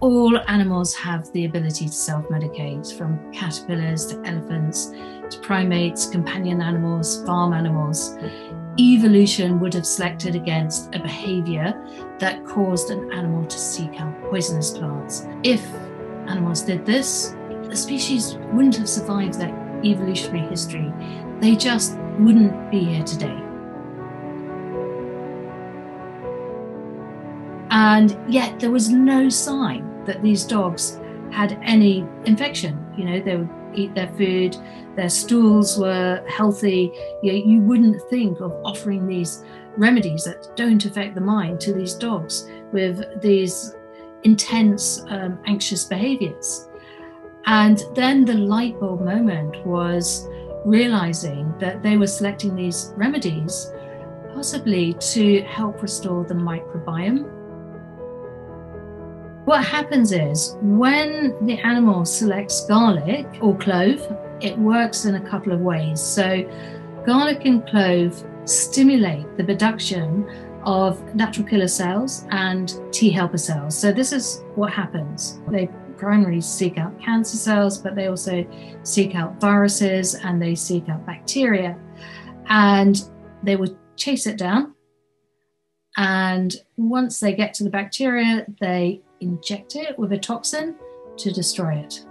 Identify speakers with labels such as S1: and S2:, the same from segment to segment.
S1: all animals have the ability to self medicate, from caterpillars to elephants to primates, companion animals, farm animals. Evolution would have selected against a behavior that caused an animal to seek out poisonous plants. If animals did this, the species wouldn't have survived that evolutionary history. They just wouldn't be here today. And yet there was no sign that these dogs had any infection. You know, they would eat their food, their stools were healthy. You, know, you wouldn't think of offering these remedies that don't affect the mind to these dogs with these intense, um, anxious behaviors. And then the light bulb moment was realizing that they were selecting these remedies possibly to help restore the microbiome. What happens is when the animal selects garlic or clove, it works in a couple of ways. So, garlic and clove stimulate the production of natural killer cells and T helper cells. So, this is what happens. They primarily seek out cancer cells, but they also seek out viruses and they seek out bacteria. And they would chase it down. And once they get to the bacteria, they inject it with a toxin to destroy it.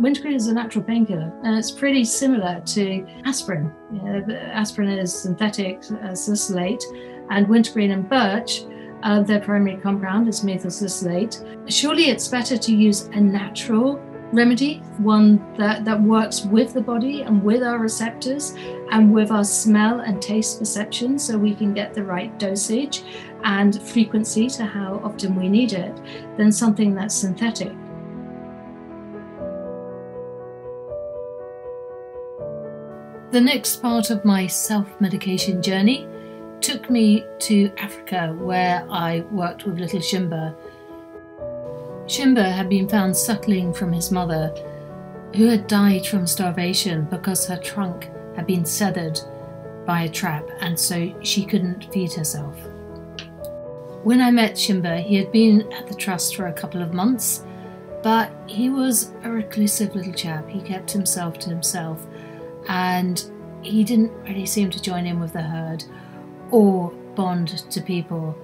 S1: Wintergreen is a natural painkiller, and it's pretty similar to aspirin. You know, aspirin is synthetic salicylate, and wintergreen and birch uh, their primary compound is methyl salicylate. Surely it's better to use a natural remedy, one that, that works with the body and with our receptors and with our smell and taste perception so we can get the right dosage and frequency to how often we need it than something that's synthetic. The next part of my self medication journey took me to Africa where I worked with little Shimba. Shimba had been found suckling from his mother, who had died from starvation because her trunk had been severed by a trap and so she couldn't feed herself. When I met Shimba, he had been at the trust for a couple of months, but he was a reclusive little chap. He kept himself to himself and he didn't really seem to join in with the herd or bond to people.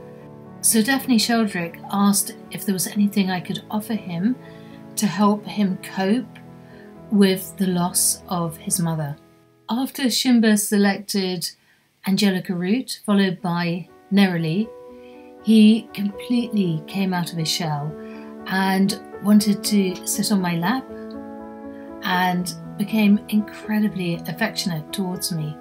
S1: So Daphne Sheldrick asked if there was anything I could offer him to help him cope with the loss of his mother. After Shimba selected Angelica Root, followed by Neroli, he completely came out of his shell and wanted to sit on my lap and became incredibly affectionate towards me.